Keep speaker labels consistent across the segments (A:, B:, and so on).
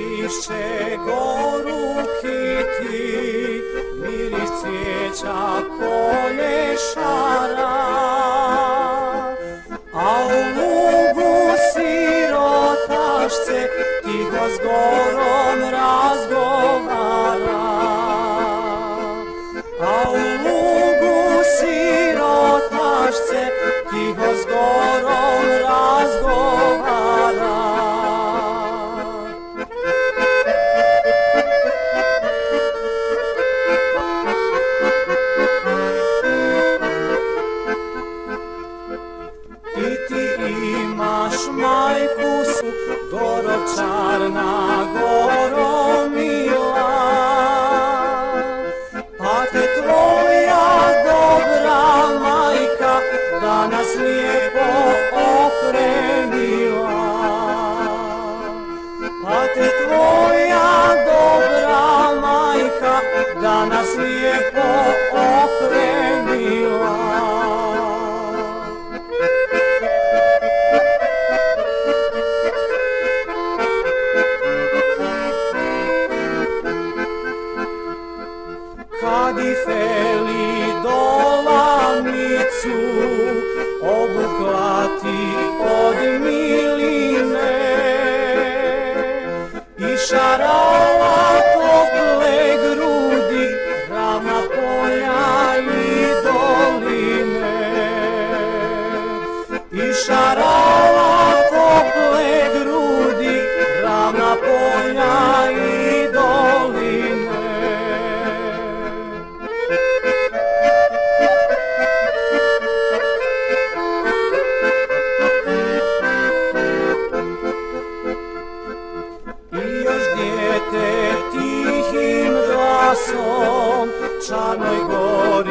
A: lišće goru kiti, miris cvijeća kone šara. Majku su goročarna goromila. Pa te tvoja dobra majka danas lijepo opremila. Pa te tvoja dobra majka danas lijepo opremila Kad i feli dolamicu obukla ti od miline. I šarala tople grudi ravna polja i doline. I šarala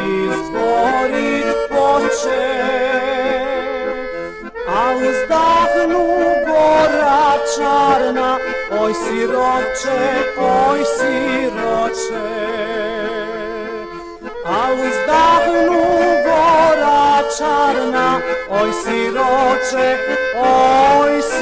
A: gori zborit poče A uzdahnu gora čarna Oj siroče, oj siroče A uzdahnu gora čarna Oj siroče, oj siroče